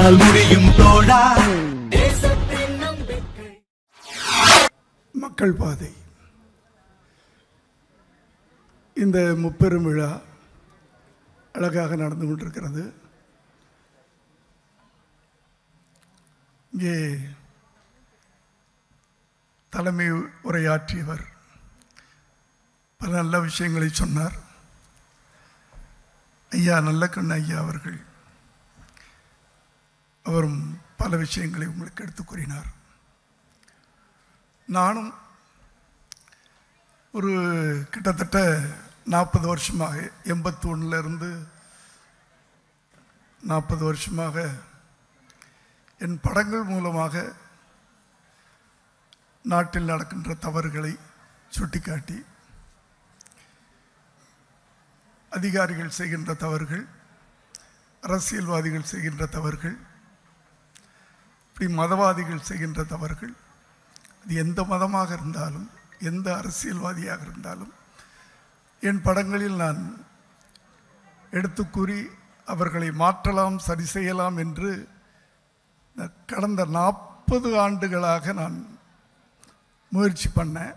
உன்னால் முடியும் தோழா. மக்கள் பாதை. இந்த முப்பெரும் விழா அழகாக நடந்து கொண்டிருக்கிறது. இங்கே தலைமை உரையாற்றியவர் பல நல்ல விஷயங்களை சொன்னார். ஐயா நல்லக்கண்ண ஐயா அவர்கள். அவரும் பல விஷயங்களை உங்களுக்கு எடுத்து கூறினார். நானும் ஒரு கிட்டத்தட்ட நாற்பது வருஷமாக எண்பத்தி ஒன்றிலிருந்து நாற்பது வருஷமாக என் படங்கள் மூலமாக நாட்டில் நடக்கின்ற தவறுகளை சுட்டிக்காட்டி அதிகாரிகள் செய்கின்ற தவறுகள் அரசியல்வாதிகள் செய்கின்ற தவறுகள் இப்படி மதவாதிகள் செய்கின்ற தவறுகள் அது எந்த மதமாக இருந்தாலும் எந்த அரசியல்வாதியாக இருந்தாலும் என் படங்களில் நான் எடுத்து கூறி அவர்களை மாற்றலாம் சரி செய்யலாம் என்று கடந்த நாற்பது ஆண்டுகளாக நான் முயற்சி பண்ணேன்.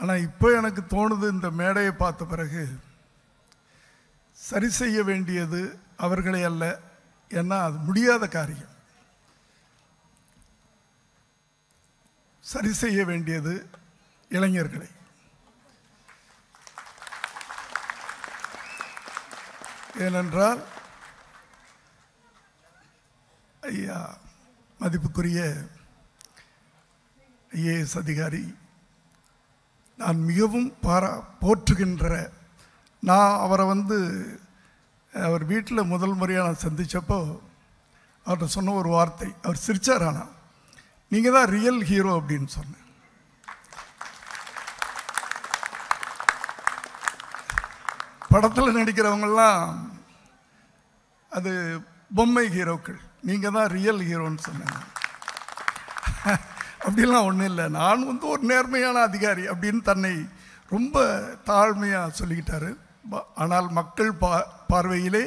ஆனால் இப்போ எனக்கு தோணுது இந்த மேடையை பார்த்த பிறகு சரி செய்ய வேண்டியது அவர்களை அல்ல. ஏன்னா அது முடியாத காரியம். சரி செய்ய வேண்டியது இளைஞர்களை. ஏனென்றால் ஐயா மதிப்புக்குரிய ஐஏஎஸ் அதிகாரி நான் மிகவும் பாரா போற்றுகின்ற நான் அவரை வந்து அவர் வீட்டில் முதல் முறையாக நான் சந்தித்தப்போ அவர்கிட்ட சொன்ன ஒரு வார்த்தை அவர் சிரிச்சார் ஆனால் நீங்கள் தான் ரியல் ஹீரோ அப்படின்னு சொன்னேன். படத்தில் நடிக்கிறவங்கெல்லாம் அது பொம்மை ஹீரோக்கள். நீங்கள் தான் ரியல் ஹீரோன்னு சொன்னாங்க அப்படிலாம் ஒன்றும் இல்லை. நான் வந்து ஒரு நேர்மையான அதிகாரி அப்படின்னு தன்னை ரொம்ப தாழ்மையாக சொல்லிக்கிட்டாரு. ஆனால் மக்கள் பா பார்வையிலே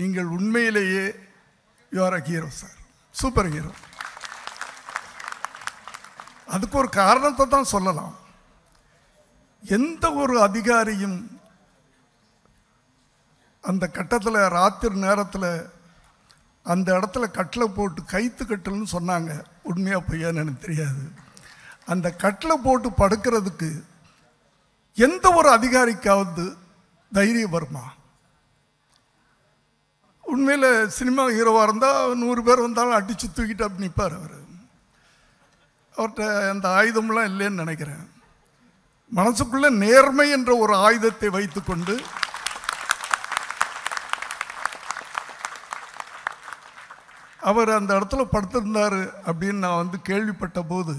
நீங்கள் உண்மையிலேயே you are a hero sir super hero அதுக்கு ஒரு காரணத்தை தான் சொல்லலாம். எந்த ஒரு அதிகாரியும் அந்த கட்டத்தில் ராத்திரி நேரத்தில் அந்த இடத்துல கட்டிலை போட்டு கைத்து கட்டல்னு சொன்னாங்க. உண்மையாக பொய்யான்னு எனக்கு தெரியாது. அந்த கட்டிலை போட்டு படுக்கிறதுக்கு எந்த ஒரு அதிகாரிக்காவது தைரியம் வருமா? உண்மையில் சினிமா ஹீரோவாக இருந்தால் நூறு பேர் வந்தாலும் அடித்து தூக்கிட்டு அப்படி நிற்பார் அவர். அவர்கிட்ட அந்த ஆயுதம்லாம் இல்லைன்னு நினைக்கிறேன். மனசுக்குள்ள நேர்மை என்ற ஒரு ஆயுதத்தை வைத்துக்கொண்டு அவர் அந்த இடத்துல படுத்திருந்தார் அப்படின்னு நான் வந்து கேள்விப்பட்ட போது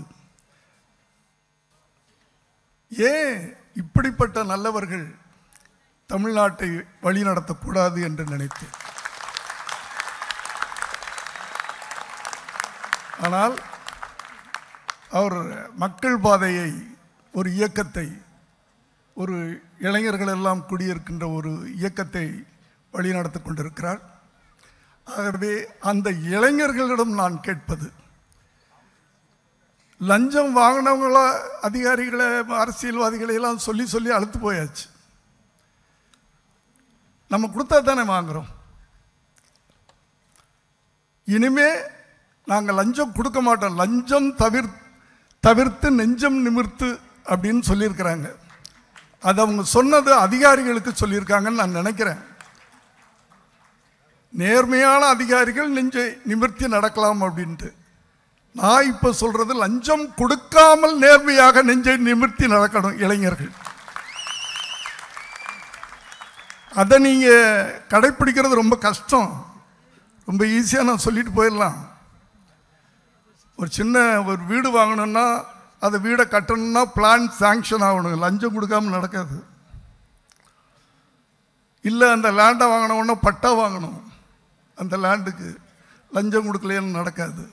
ஏன் இப்படிப்பட்ட நல்லவர்கள் தமிழ்நாட்டை வழிநடத்தக்கூடாது என்று நினைத்தேன். ஆனால் அவர் மக்கள் பாதையை ஒரு இயக்கத்தை ஒரு இளைஞர்கள் எல்லாம் குடியிருக்கின்ற ஒரு இயக்கத்தை வழிநடத்தி கொண்டிருக்கிறார். ஆகவே அந்த இளைஞர்களிடம் நான் கேட்பது லஞ்சம் வாங்கினவங்கள அதிகாரிகளை அரசியல்வாதிகளை எல்லாம் சொல்லி சொல்லி அழுத்து போயாச்சு. நம்ம கொடுத்தா தானே வாங்குறோம். இனிமே நாங்கள் லஞ்சம் கொடுக்க மாட்டோம். லஞ்சம் தவிர்த்து தவிர்த்து நெஞ்சம் நிமிர்த்து அப்படின்னு சொல்லியிருக்கிறாங்க. அது அவங்க சொன்னது அதிகாரிகளுக்கு சொல்லியிருக்காங்கன்னு நான் நினைக்கிறேன். நேர்மையான அதிகாரிகள் நெஞ்சை நிமிர்த்தி நடக்கலாம் அப்படின்ட்டு. நான் இப்போ சொல்றது லஞ்சம் கொடுக்காமல் நேர்மையாக நெஞ்சை நிமிர்த்தி நடக்கணும் இளைஞர்கள். அதை நீங்கள் கடைப்பிடிக்கிறது ரொம்ப கஷ்டம். ரொம்ப ஈஸியாக நான் சொல்லிட்டு போயிடலாம். ஒரு சின்ன ஒரு வீடு வாங்கணும்னா அந்த வீடை கட்டணும்னா பிளான் சாங்ஷன் ஆகணும். லஞ்சம் கொடுக்காம நடக்காது. இல்லை அந்த லேண்டை வாங்கினவுடனே பட்டா வாங்கணும். அந்த லேண்டுக்கு லஞ்சம் கொடுக்கலன்னு நடக்காது.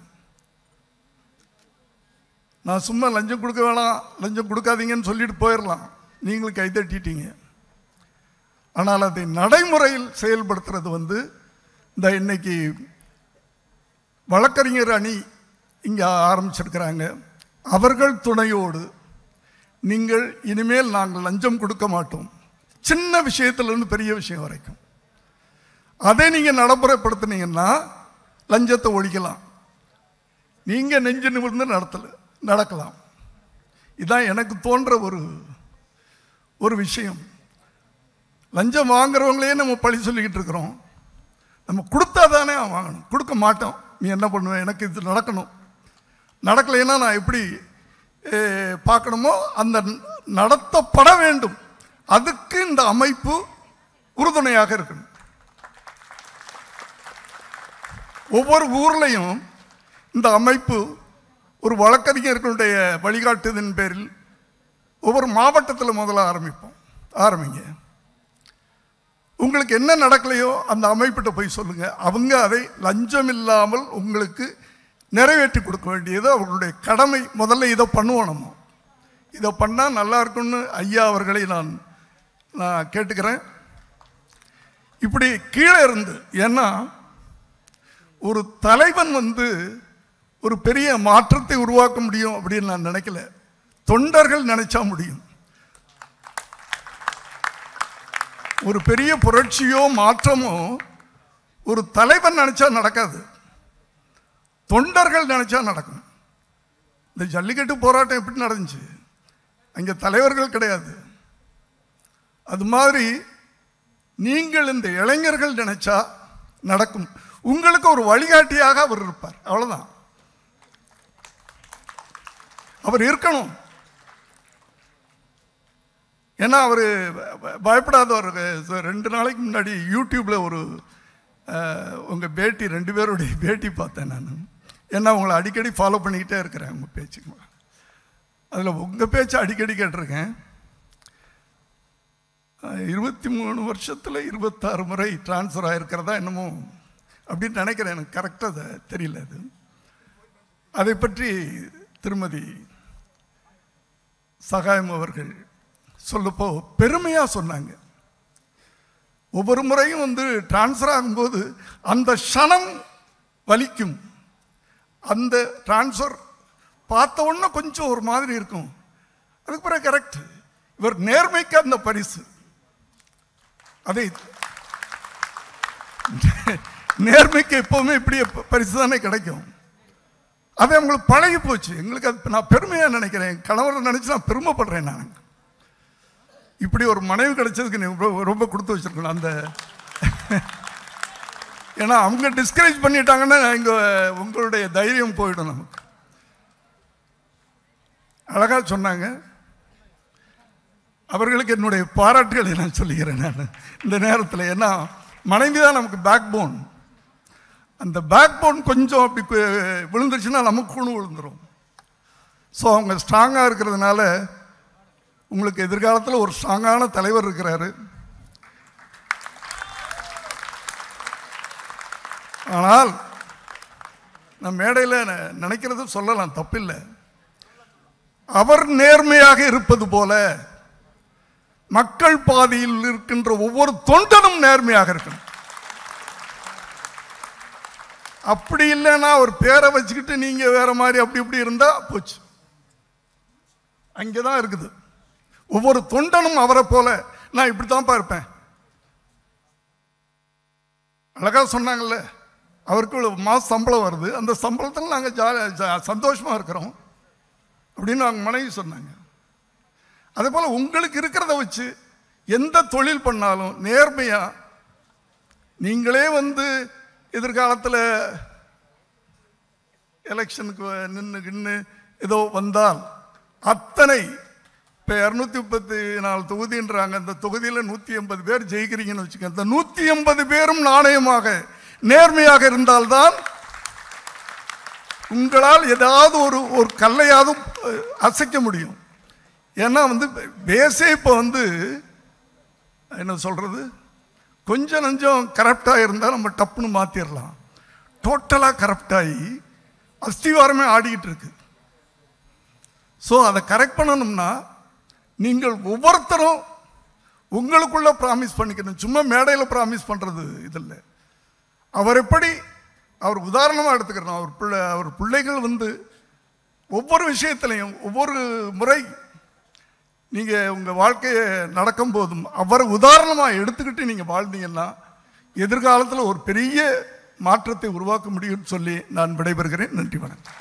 நான் சும்மா லஞ்சம் கொடுக்க வேணாம். லஞ்சம் கொடுக்காதீங்கன்னு சொல்லிட்டு போயிடலாம் நீங்களும் கைதட்டிட்டீங்க. ஆனால் அதை நடைமுறையில் செயல்படுத்துறது வந்து இந்த இன்னைக்கு வழக்கறிஞர் அணி இங்கே ஆரம்பிச்சிருக்கிறாங்க. அவர்கள் துணையோடு நீங்கள் இனிமேல் நாங்கள் லஞ்சம் கொடுக்க மாட்டோம். சின்ன விஷயத்திலிருந்து பெரிய விஷயம் வரைக்கும். அதை நீங்கள் நடைமுறைப்படுத்தினீங்கன்னா லஞ்சத்தை ஒழிக்கலாம். நீங்கள் நெஞ்சு நிமிர்ந்து நடத்தல நடக்கலாம். இதான் எனக்கு தோன்ற ஒரு ஒரு விஷயம். லஞ்சம் வாங்குறவங்களே நம்ம பழி சொல்லிக்கிட்டு இருக்கிறோம். நம்ம கொடுத்தா தானே அவன் வாங்கணும். கொடுக்க மாட்டோம். நீ என்ன பண்ணுவேன் எனக்கு இது நடக்கணும். நடக்கலைன்னா நான் எப்படி பார்க்கணுமோ அந்த நடத்தப்பட வேண்டும். அதுக்கு இந்த அமைப்பு உறுதுணையாக இருக்கணும். ஒவ்வொரு ஊர்லேயும் இந்த அமைப்பு ஒரு வழக்கறிஞர்களுடைய வழிகாட்டுதின் பேரில் ஒவ்வொரு மாவட்டத்தில் முதல்ல ஆரம்பிப்போம். ஆரம்பிங்க. உங்களுக்கு என்ன நடக்கலையோ அந்த அமைப்பிட்ட போய் சொல்லுங்கள் அவங்க அதை லஞ்சம் இல்லாமல் உங்களுக்கு நிறைவேற்றி கொடுக்க வேண்டியது அவர்களுடைய கடமை. முதல்ல இதை பண்ணுவோம் நம்ம. இதை பண்ணால் நல்லா இருக்கும்னு ஐயா அவர்களை நான் நான் கேட்டுக்கிறேன். இப்படி கீழே இருந்து ஏன்னா ஒரு தலைவன் வந்து ஒரு பெரிய மாற்றத்தை உருவாக்க முடியும் அப்படின்னு நான் நினைக்கல. தொண்டர்கள் நினைச்சா முடியும். ஒரு பெரிய புரட்சியோ மாற்றமோ ஒரு தலைவன் நினைச்சா நடக்காது. தொண்டர்கள் நினைச்சா நடக்கும். இந்த ஜல்லிக்கட்டு போராட்டம் எப்படி நடந்துச்சு? அங்கே தலைவர்கள் கிடையாது. அது மாதிரி நீங்கள் இந்த இளைஞர்கள் நினைச்சா நடக்கும். உங்களுக்கு ஒரு வழிகாட்டியாக அவர் இருப்பார். அவ்வளோதான் அவர் இருக்கணும். ஏன்னா அவர் பயப்படாதவர். ரெண்டு நாளைக்கு முன்னாடி யூடியூப்பில் ஒரு உங்கள் பேட்டி ரெண்டு பேருடைய பேட்டி பார்த்தேன் நான். ஏன்னா உங்களை அடிக்கடி ஃபாலோ பண்ணிக்கிட்டே இருக்கிறேன் உங்கள் பேச்சுக்கு. அதில் உங்கள் பேச்சை அடிக்கடி கேட்டிருக்கேன். இருபத்தி மூணு வருஷத்தில் இருபத்தாறு முறை ட்ரான்ஸ்ஃபர் ஆகிருக்கிறதா என்னமோ அப்படின்னு நினைக்கிறேன். எனக்கு கரெக்டாக தெரியல அது. அதை பற்றி திருமதி சகாயம் அவர்கள் சொல்லப்போ பெருமையாக சொன்னாங்க. ஒவ்வொரு முறையும் வந்து டிரான்ஸ்ஃபர் ஆகும்போது அந்த க்ஷணம் வலிக்கும். அந்த டிரான்ஸ்ஃபர் பார்த்த உடனே கொஞ்சம் ஒரு மாதிரி இருக்கும். அதுக்கு பிறகு கரெக்ட் இவர் நேர்மைக்கு அந்த பரிசு. அதை நேர்மைக்கு எப்பவுமே இப்படி பரிசு தானே கிடைக்கும். அது அவங்களுக்கு பழகி போச்சு. எங்களுக்கு அது நான் பெருமையாக நினைக்கிறேன். கணவரை நினச்சி நான் பெருமைப்படுறேன் நான். இப்படி ஒரு மனைவி கிடைச்சதுக்கு நீ ரொம்ப கொடுத்து வச்சுருக்கணும். அந்த ஏன்னா அவங்க டிஸ்கரேஜ் பண்ணிட்டாங்கன்னா இங்கே உங்களுடைய தைரியம் போயிடும் நமக்கு. அழகாக சொன்னாங்க. அவர்களுக்கு என்னுடைய பாராட்டுகளை நான் சொல்லிக்கிறேன் நான். இந்த நேரத்தில் ஏன்னா மனைவி தான் நமக்கு பேக் போன் அந்த பேக் போன் கொஞ்சம் அப்படி விழுந்துருச்சுன்னா நமக்கு குணு விழுந்துரும். ஸோ அவங்க ஸ்ட்ராங்காக இருக்கிறதுனால உங்களுக்கு எதிர்காலத்தில் ஒரு ஸ்ட்ராங்கான தலைவர் இருக்கிறாரு. ஆனால் நான் மேடையில் நினைக்கிறதும் நினைக்கிறது சொல்லலாம் தப்பில்லை. அவர் நேர்மையாக இருப்பது போல மக்கள் பாதையில் இருக்கின்ற ஒவ்வொரு தொண்டனும் நேர்மையாக இருக்கணும். அப்படி இல்லைன்னா ஒரு பேரை வச்சுக்கிட்டு நீங்க வேற மாதிரி அப்படி இப்படி இருந்தா போச்சு. அங்கே தான் இருக்குது. ஒவ்வொரு தொண்டனும் அவரை போல நான் இப்படி தான்ப்பா இருப்பேன் அழகா சொன்னாங்கல்ல அவருக்கு ஒரு சம்பளம் வருது. அந்த சம்பளத்தில் நாங்கள் ஜா- சந்தோஷமாக இருக்கிறோம். அப்படின்னு அவங்க மனைவி சொன்னாங்க. அதே போல் உங்களுக்கு இருக்கிறத வச்சு எந்த தொழில் பண்ணாலும் நேர்மையாக நீங்களே வந்து எதிர்காலத்தில் எலெக்ஷனுக்கு நின்று கின்னு ஏதோ வந்தால் அத்தனை இப்போ இரநூத்தி முப்பத்தி நாலு தொகுதின்றாங்க. அந்த தொகுதியில் நூற்றி எண்பது பேர் ஜெயிக்கிறீங்கன்னு வச்சுக்கோங்க. அந்த நூற்றி எண்பது பேரும் நாணயமாக நேர்மையாக இருந்தால்தான் உங்களால் ஏதாவது ஒரு ஒரு கல்லையாவது அசைக்க முடியும். ஏன்னா வந்து பேஸே இப்போ வந்து என்ன சொல்கிறது கொஞ்சம் நஞ்சம் கரப்டாக இருந்தால் நம்ம டப்புன்னு மாற்றிடலாம் டோட்டலாக கரப்டாகி அஸ்திவாரமே ஆடிக்கிட்டு இருக்கு ஸோ அதை கரெக்ட் பண்ணணும்னா நீங்கள் ஒவ்வொருத்தரும் உங்களுக்குள்ள ப்ராமிஸ் பண்ணிக்கணும். சும்மா மேடையில் ப்ராமிஸ் பண்ணுறது இதில்லை அவர் எப்படி அவர் உதாரணமாக எடுத்துக்கிறோம் அவர் பிள்ளை அவர் பிள்ளைகள் வந்து ஒவ்வொரு விஷயத்திலையும் ஒவ்வொரு முறை நீங்கள் உங்கள் வாழ்க்கையை நடக்கும் போதும் அவரை உதாரணமாக எடுத்துக்கிட்டு நீங்கள் வாழ்ந்தீங்கன்னா எதிர்காலத்தில் ஒரு பெரிய மாற்றத்தை உருவாக்க முடியும்னு சொல்லி நான் விடைபெறுகிறேன். நன்றி வணக்கம்.